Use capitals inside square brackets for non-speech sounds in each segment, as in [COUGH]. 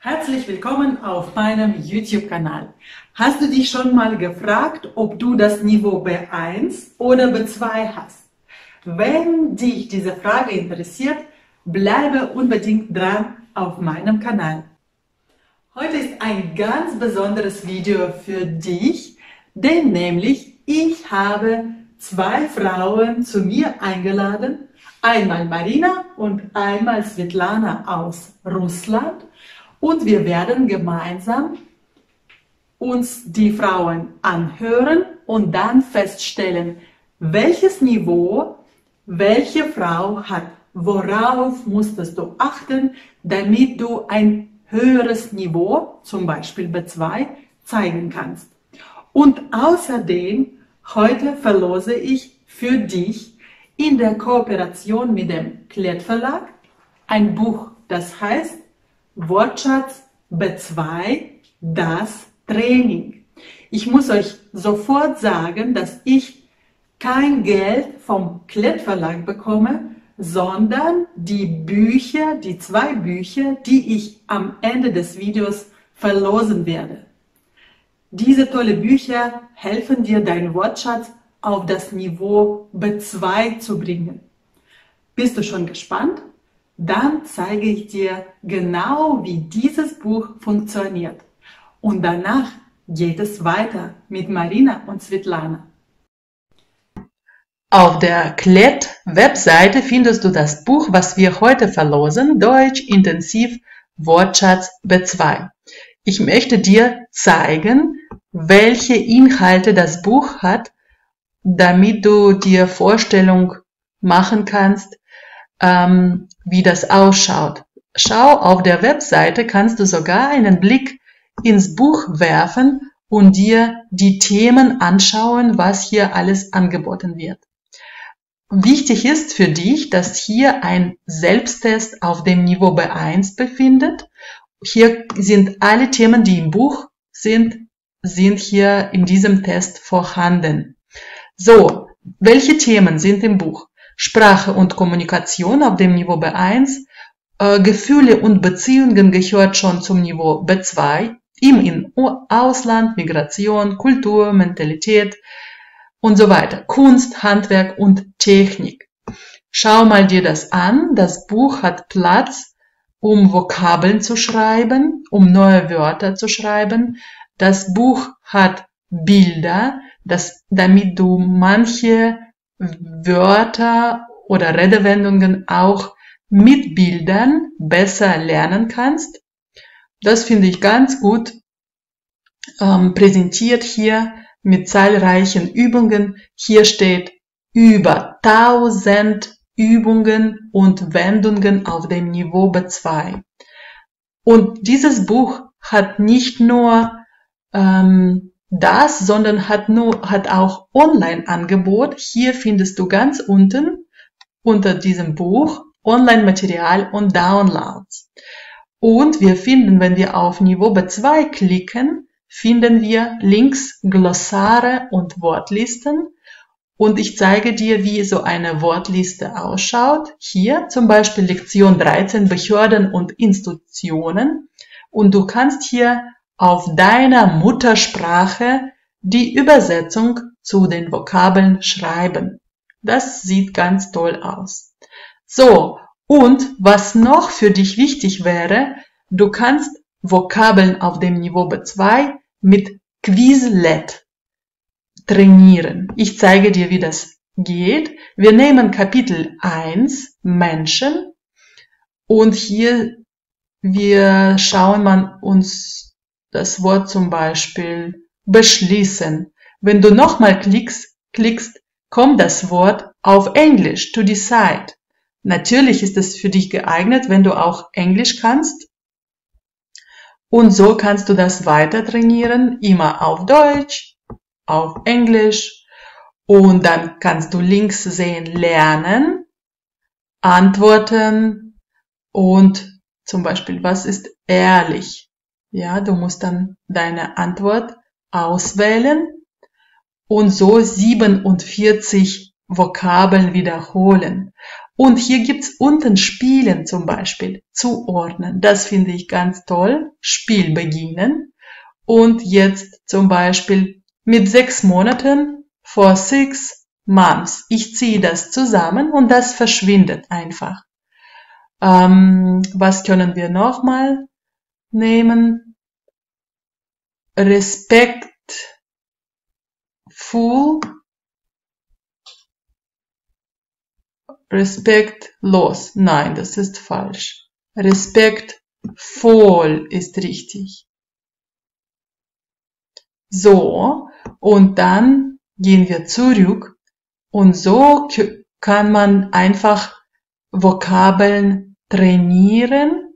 Herzlich willkommen auf meinem YouTube-Kanal. Hast du dich schon mal gefragt, ob du das Niveau B1 oder B2 hast? Wenn dich diese Frage interessiert, bleibe unbedingt dran auf meinem Kanal. Heute ist ein ganz besonderes Video für dich, denn nämlich ich habe zwei Frauen zu mir eingeladen, einmal Marina und einmal Svetlana aus Russland und wir werden gemeinsam uns die Frauen anhören und dann feststellen, welches Niveau welche Frau hat. Worauf musstest du achten, damit du ein höheres Niveau, zum Beispiel B2, zeigen kannst. Und außerdem, heute verlose ich für dich in der Kooperation mit dem Klett Verlag ein Buch, das heißt Wortschatz B2, das Training. Ich muss euch sofort sagen, dass ich kein Geld vom Klett Verlag bekomme, sondern die Bücher, die zwei Bücher, die ich am Ende des Videos verlosen werde. Diese tolle Bücher helfen dir, deinen Wortschatz auf das Niveau B2 zu bringen. Bist du schon gespannt? Dann zeige ich dir genau, wie dieses Buch funktioniert. Und danach geht es weiter mit Marina und Svetlana. Auf der Klett-Webseite findest du das Buch, was wir heute verlosen, Deutsch Intensiv Wortschatz B2. Ich möchte dir zeigen, welche Inhalte das Buch hat, damit du dir Vorstellung machen kannst, ähm, wie das ausschaut. Schau, auf der Webseite kannst du sogar einen Blick ins Buch werfen und dir die Themen anschauen, was hier alles angeboten wird. Wichtig ist für dich, dass hier ein Selbsttest auf dem Niveau B1 befindet. Hier sind alle Themen, die im Buch sind, sind hier in diesem Test vorhanden. So, welche Themen sind im Buch? Sprache und Kommunikation auf dem Niveau B1, äh, Gefühle und Beziehungen gehört schon zum Niveau B2, im in Ausland, Migration, Kultur, Mentalität und so weiter. Kunst, Handwerk und Technik. Schau mal dir das an. Das Buch hat Platz, um Vokabeln zu schreiben, um neue Wörter zu schreiben. Das Buch hat Bilder, das, damit du manche Wörter oder Redewendungen auch mit Bildern besser lernen kannst. Das finde ich ganz gut ähm, präsentiert hier mit zahlreichen Übungen. Hier steht über 1000 Übungen und Wendungen auf dem Niveau B2. Und dieses Buch hat nicht nur ähm, das, sondern hat nur, hat auch Online-Angebot. Hier findest du ganz unten unter diesem Buch Online-Material und Downloads. Und wir finden, wenn wir auf Niveau B2 klicken, finden wir links Glossare und Wortlisten. Und ich zeige dir, wie so eine Wortliste ausschaut. Hier zum Beispiel Lektion 13 Behörden und Institutionen. Und du kannst hier auf deiner Muttersprache die Übersetzung zu den Vokabeln schreiben. Das sieht ganz toll aus. So, und was noch für dich wichtig wäre, du kannst Vokabeln auf dem Niveau B2 mit Quizlet trainieren. Ich zeige dir, wie das geht. Wir nehmen Kapitel 1, Menschen, und hier wir schauen man uns das Wort zum Beispiel beschließen. Wenn du nochmal klickst, klickst, kommt das Wort auf Englisch, to decide. Natürlich ist es für dich geeignet, wenn du auch Englisch kannst. Und so kannst du das weiter trainieren, immer auf Deutsch, auf Englisch. Und dann kannst du links sehen, lernen, antworten und zum Beispiel, was ist ehrlich? Ja, du musst dann deine Antwort auswählen und so 47 Vokabeln wiederholen. Und hier gibt's unten Spielen zum Beispiel, zuordnen. Das finde ich ganz toll. Spiel beginnen. Und jetzt zum Beispiel mit sechs Monaten for six months. Ich ziehe das zusammen und das verschwindet einfach. Ähm, was können wir nochmal nehmen? Respektful respektlos. Nein, das ist falsch. Respektvoll ist richtig. So, und dann gehen wir zurück und so kann man einfach Vokabeln trainieren.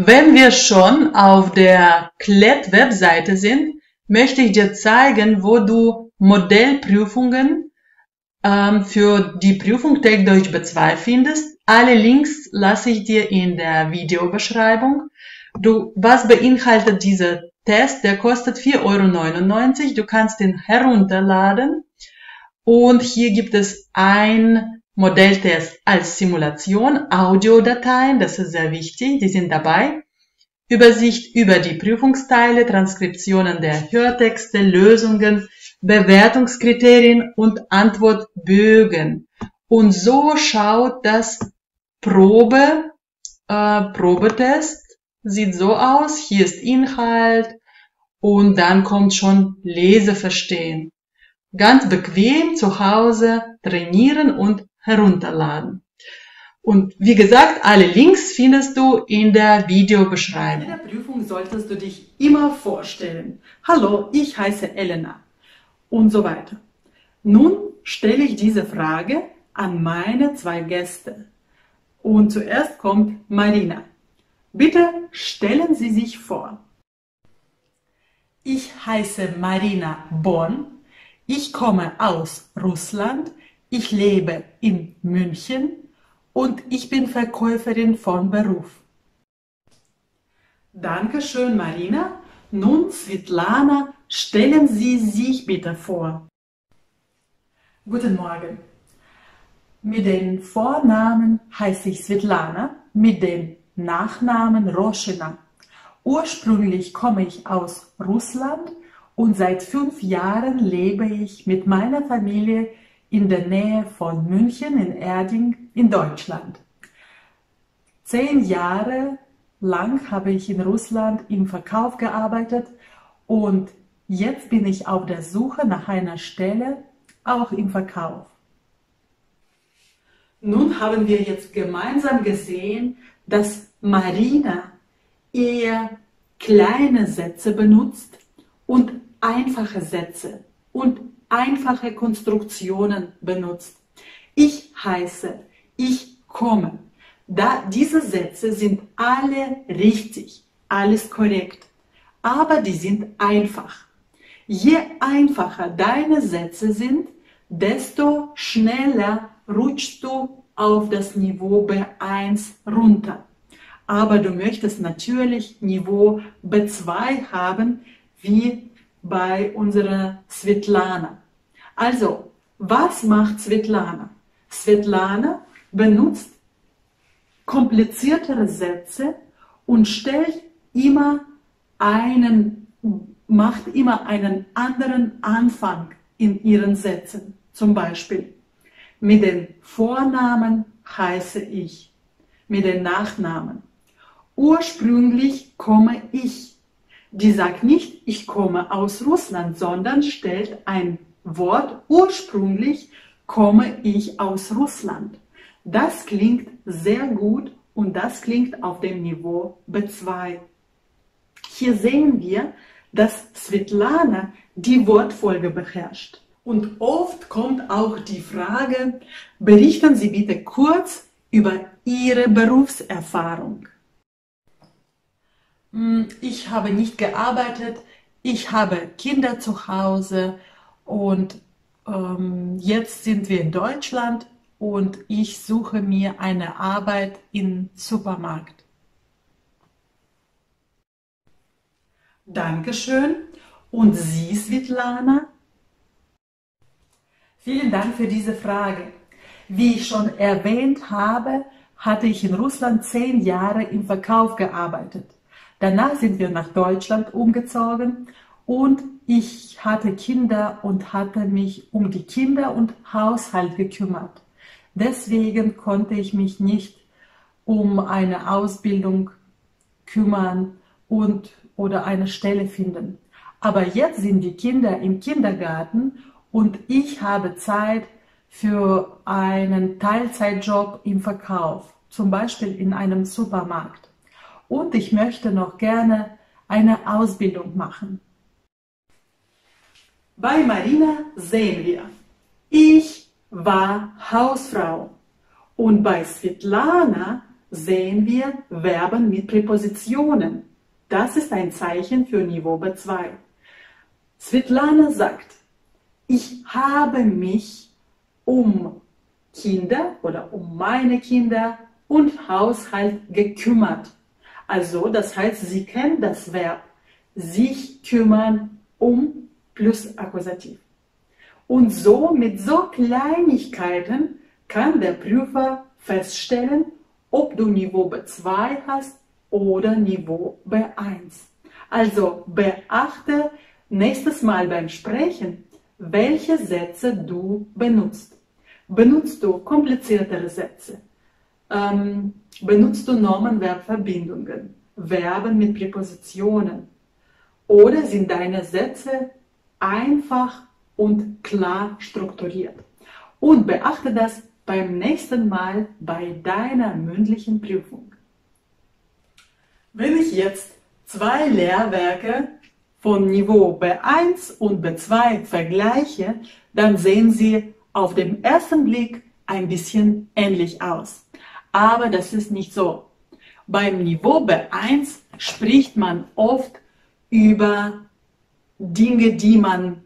Wenn wir schon auf der Klett-Webseite sind, möchte ich dir zeigen, wo du Modellprüfungen ähm, für die Prüfung Tech Deutsch B2 findest. Alle Links lasse ich dir in der Videobeschreibung. Du, was beinhaltet dieser Test? Der kostet 4,99 Euro. Du kannst ihn herunterladen. Und hier gibt es ein Modelltest als Simulation, Audiodateien, das ist sehr wichtig, die sind dabei. Übersicht über die Prüfungsteile, Transkriptionen der Hörtexte, Lösungen, Bewertungskriterien und Antwortbögen. Und so schaut das Probe, äh, Probetest, sieht so aus. Hier ist Inhalt und dann kommt schon Leseverstehen. Ganz bequem zu Hause trainieren und herunterladen. Und wie gesagt, alle Links findest du in der Videobeschreibung. In der Prüfung solltest du dich immer vorstellen. Hallo, ich heiße Elena und so weiter. Nun stelle ich diese Frage an meine zwei Gäste. Und zuerst kommt Marina. Bitte stellen Sie sich vor. Ich heiße Marina Bonn. Ich komme aus Russland. Ich lebe in München und ich bin Verkäuferin von Beruf. Dankeschön, Marina. Nun, Svetlana, stellen Sie sich bitte vor. Guten Morgen. Mit dem Vornamen heiße ich Svetlana, mit dem Nachnamen Roschina. Ursprünglich komme ich aus Russland und seit fünf Jahren lebe ich mit meiner Familie in der Nähe von München in Erding in Deutschland. Zehn Jahre lang habe ich in Russland im Verkauf gearbeitet und jetzt bin ich auf der Suche nach einer Stelle, auch im Verkauf. Nun haben wir jetzt gemeinsam gesehen, dass Marina eher kleine Sätze benutzt und einfache Sätze und einfache Konstruktionen benutzt. Ich heiße, ich komme. Da, diese Sätze sind alle richtig, alles korrekt, aber die sind einfach. Je einfacher deine Sätze sind, desto schneller rutschst du auf das Niveau B1 runter. Aber du möchtest natürlich Niveau B2 haben, wie bei unserer Svetlana. Also, was macht Svetlana? Svetlana benutzt kompliziertere Sätze und stellt immer einen, macht immer einen anderen Anfang in ihren Sätzen. Zum Beispiel, mit den Vornamen heiße ich, mit den Nachnamen. Ursprünglich komme ich. Die sagt nicht, ich komme aus Russland, sondern stellt ein Wort ursprünglich komme ich aus Russland. Das klingt sehr gut und das klingt auf dem Niveau B2. Hier sehen wir, dass Svetlana die Wortfolge beherrscht. Und oft kommt auch die Frage, berichten Sie bitte kurz über Ihre Berufserfahrung. Hm, ich habe nicht gearbeitet, ich habe Kinder zu Hause und ähm, jetzt sind wir in Deutschland und ich suche mir eine Arbeit im Supermarkt. Dankeschön. Und Sie, Svetlana? Vielen Dank für diese Frage. Wie ich schon erwähnt habe, hatte ich in Russland zehn Jahre im Verkauf gearbeitet. Danach sind wir nach Deutschland umgezogen und ich hatte Kinder und hatte mich um die Kinder und Haushalt gekümmert. Deswegen konnte ich mich nicht um eine Ausbildung kümmern und oder eine Stelle finden. Aber jetzt sind die Kinder im Kindergarten und ich habe Zeit für einen Teilzeitjob im Verkauf, zum Beispiel in einem Supermarkt. Und ich möchte noch gerne eine Ausbildung machen. Bei Marina sehen wir, ich war Hausfrau. Und bei Svetlana sehen wir Verben mit Präpositionen. Das ist ein Zeichen für Niveau B2. Svetlana sagt, ich habe mich um Kinder oder um meine Kinder und Haushalt gekümmert. Also, das heißt, sie kennt das Verb sich kümmern um plus Akkusativ. Und so mit so Kleinigkeiten kann der Prüfer feststellen, ob du Niveau B2 hast oder Niveau B1. Also beachte nächstes Mal beim Sprechen, welche Sätze du benutzt. Benutzt du kompliziertere Sätze? Ähm, benutzt du Nomen-Verb-Verbindungen, Verben mit Präpositionen? Oder sind deine Sätze einfach und klar strukturiert? Und beachte das beim nächsten Mal bei deiner mündlichen Prüfung. Wenn ich jetzt zwei Lehrwerke von Niveau B1 und B2 vergleiche, dann sehen sie auf den ersten Blick ein bisschen ähnlich aus. Aber das ist nicht so. Beim Niveau B1 spricht man oft über Dinge, die man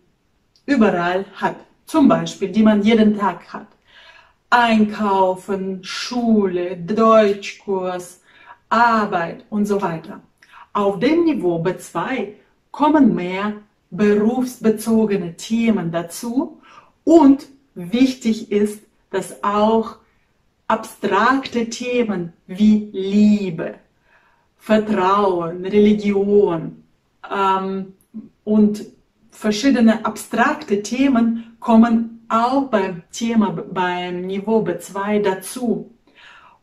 überall hat. Zum Beispiel, die man jeden Tag hat. Einkaufen, Schule, Deutschkurs, Arbeit und so weiter. Auf dem Niveau B2 kommen mehr berufsbezogene Themen dazu und wichtig ist, dass auch abstrakte Themen wie Liebe, Vertrauen, Religion ähm, und verschiedene abstrakte Themen kommen auch beim Thema beim Niveau B2 dazu.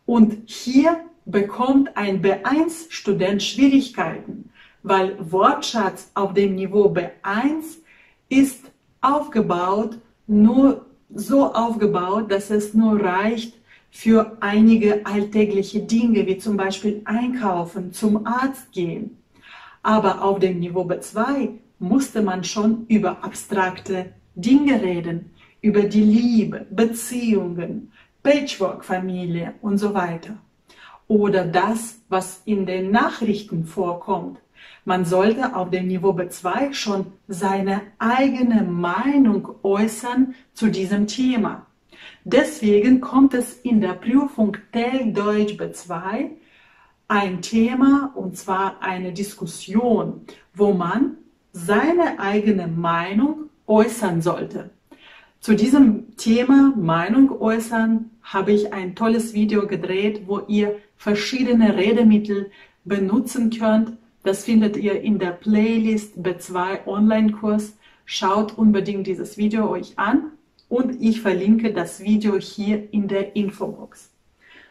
Und hier bekommt ein B1-Student Schwierigkeiten, weil Wortschatz auf dem Niveau B1 ist aufgebaut, nur so aufgebaut, dass es nur reicht für einige alltägliche Dinge, wie zum Beispiel einkaufen, zum Arzt gehen. Aber auf dem Niveau B2 musste man schon über abstrakte Dinge reden, über die Liebe, Beziehungen, Patchwork-Familie und so weiter. Oder das, was in den Nachrichten vorkommt, man sollte auf dem Niveau B2 schon seine eigene Meinung äußern zu diesem Thema. Deswegen kommt es in der Prüfung TEL Deutsch B2 ein Thema und zwar eine Diskussion, wo man seine eigene Meinung äußern sollte. Zu diesem Thema Meinung äußern habe ich ein tolles Video gedreht, wo ihr verschiedene Redemittel benutzen könnt, das findet ihr in der Playlist B2 Online-Kurs. Schaut unbedingt dieses Video euch an und ich verlinke das Video hier in der Infobox.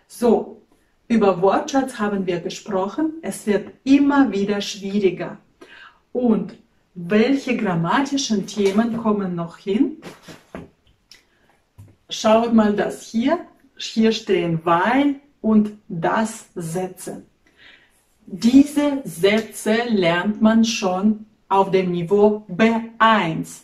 So, über Wortschatz haben wir gesprochen. Es wird immer wieder schwieriger. Und welche grammatischen Themen kommen noch hin? Schaut mal das hier. Hier stehen weil und das Sätze. Diese Sätze lernt man schon auf dem Niveau B1.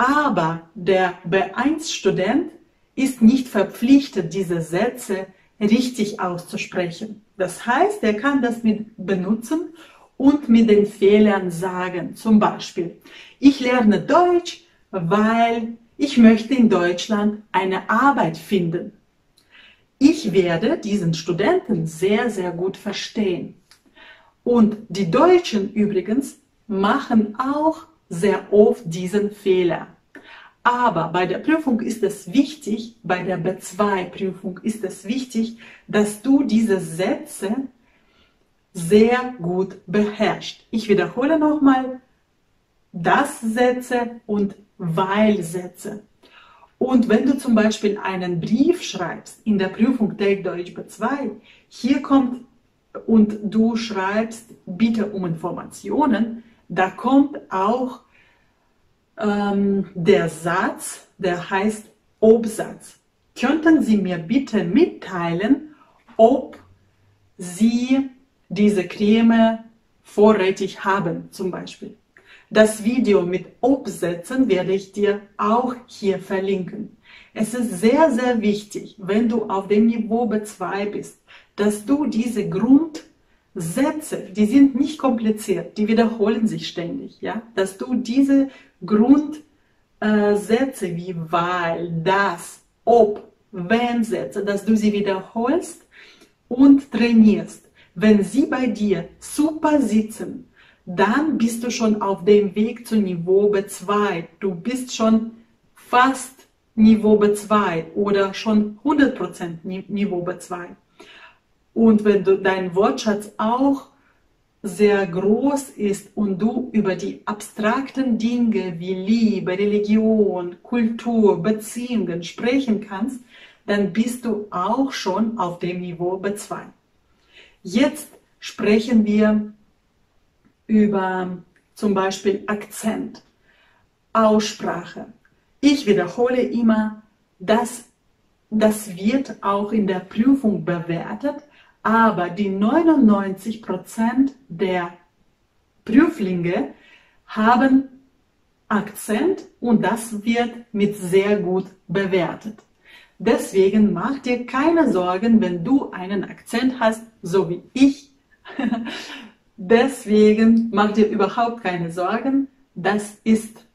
Aber der B1-Student ist nicht verpflichtet, diese Sätze richtig auszusprechen. Das heißt, er kann das mit benutzen und mit den Fehlern sagen. Zum Beispiel, ich lerne Deutsch, weil ich möchte in Deutschland eine Arbeit finden. Ich werde diesen Studenten sehr, sehr gut verstehen. Und die Deutschen übrigens machen auch sehr oft diesen Fehler. Aber bei der Prüfung ist es wichtig, bei der B2-Prüfung ist es wichtig, dass du diese Sätze sehr gut beherrscht. Ich wiederhole nochmal das Sätze und weil Sätze. Und wenn du zum Beispiel einen Brief schreibst in der Prüfung Take Deutsch B2, hier kommt und du schreibst bitte um Informationen, da kommt auch ähm, der Satz, der heißt Obsatz. Könnten Sie mir bitte mitteilen, ob Sie diese Creme vorrätig haben, zum Beispiel. Das Video mit Obsätzen werde ich dir auch hier verlinken. Es ist sehr, sehr wichtig, wenn du auf dem Niveau B2 bist, dass du diese Grundsätze, die sind nicht kompliziert, die wiederholen sich ständig, ja, dass du diese Grundsätze wie weil, das, ob, wenn Sätze, dass du sie wiederholst und trainierst. Wenn sie bei dir super sitzen, dann bist du schon auf dem Weg zu Niveau B2. Du bist schon fast Niveau B2 oder schon 100% Niveau B2. Und wenn du, dein Wortschatz auch sehr groß ist und du über die abstrakten Dinge wie Liebe, Religion, Kultur, Beziehungen sprechen kannst, dann bist du auch schon auf dem Niveau B2. Jetzt sprechen wir über zum Beispiel Akzent, Aussprache. Ich wiederhole immer, dass das wird auch in der Prüfung bewertet, aber die 99% der Prüflinge haben Akzent und das wird mit sehr gut bewertet. Deswegen mach dir keine Sorgen, wenn du einen Akzent hast, so wie ich. [LAUGHS] Deswegen mach dir überhaupt keine Sorgen. Das ist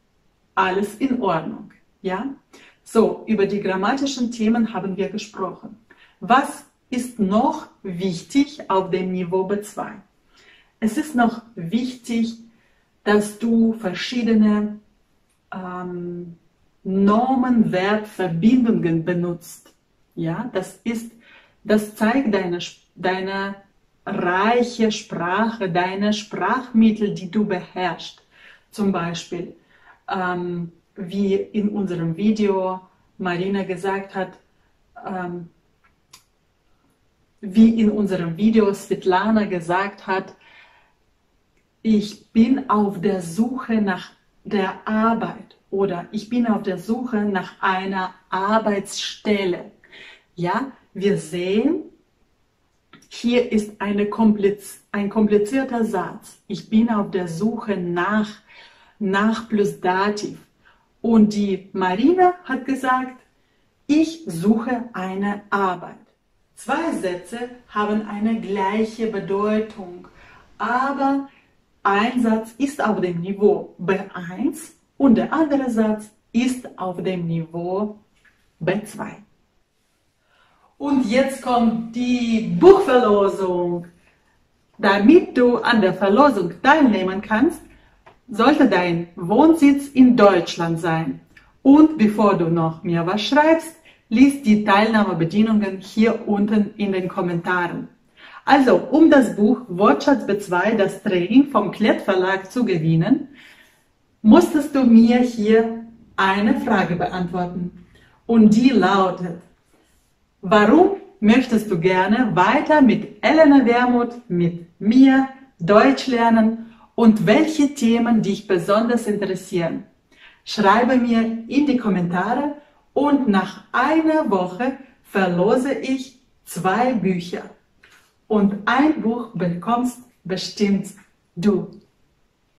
alles in Ordnung. Ja? So, über die grammatischen Themen haben wir gesprochen. Was ist noch wichtig auf dem Niveau B2. Es ist noch wichtig, dass du verschiedene ähm, Normen-Verb-Verbindungen benutzt. Ja, das ist, das zeigt deine, deine reiche Sprache, deine Sprachmittel, die du beherrschst. Zum Beispiel, ähm, wie in unserem Video Marina gesagt hat, ähm, wie in unserem Video Svetlana gesagt hat, ich bin auf der Suche nach der Arbeit oder ich bin auf der Suche nach einer Arbeitsstelle. Ja, wir sehen, hier ist kompliz ein komplizierter Satz. Ich bin auf der Suche nach, nach plus Dativ. Und die Marina hat gesagt, ich suche eine Arbeit. Zwei Sätze haben eine gleiche Bedeutung, aber ein Satz ist auf dem Niveau B1 und der andere Satz ist auf dem Niveau B2. Und jetzt kommt die Buchverlosung. Damit du an der Verlosung teilnehmen kannst, sollte dein Wohnsitz in Deutschland sein. Und bevor du noch mir was schreibst, Lies die Teilnahmebedingungen hier unten in den Kommentaren. Also, um das Buch Wortschatz B2, das Training vom Klett Verlag zu gewinnen, musstest du mir hier eine Frage beantworten. Und die lautet, warum möchtest du gerne weiter mit Elena Wermuth, mit mir Deutsch lernen und welche Themen dich besonders interessieren? Schreibe mir in die Kommentare und nach einer Woche verlose ich zwei Bücher. Und ein Buch bekommst bestimmt du.